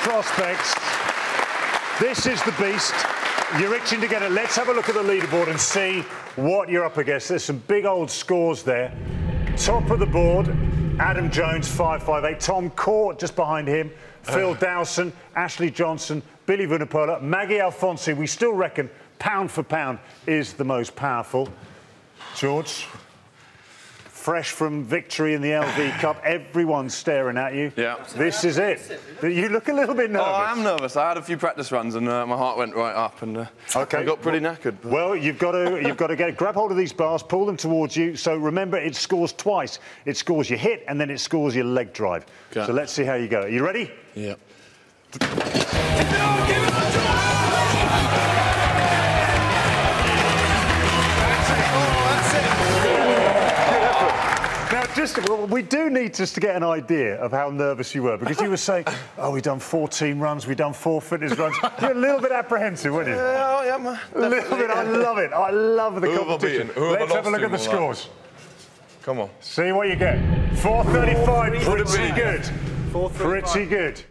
prospects. This is the beast. You're itching to get it. Let's have a look at the leaderboard and see what you're up against. There's some big old scores there. Top of the board, Adam Jones, 558. Tom Court just behind him. Phil Dowson, Ashley Johnson, Billy Vunipola, Maggie Alfonsi. We still reckon pound for pound is the most powerful. George, fresh from victory in the LV Cup, everyone's staring at you. Yeah. This is it. You look a little bit nervous. Oh, I am nervous. I had a few practice runs and uh, my heart went right up and uh, Okay. I got pretty knackered. but- Well, you've got to you've got to get grab hold of these bars, pull them towards you. So remember, it scores twice. It scores your hit, and then it scores your leg drive. Okay. So let's see how you go. Are you ready? yeah. Just well, we do need just to get an idea of how nervous you were because you were saying, "Oh, we've done 14 runs, we've done four fitness runs." You're a little bit apprehensive, weren't you? Yeah, I am. uh, a little bit. I love it. I love the Who have I competition. Who have Let's have a look at the in my scores. Come on. See what you get. 435, Would it pretty be? good. Pretty good.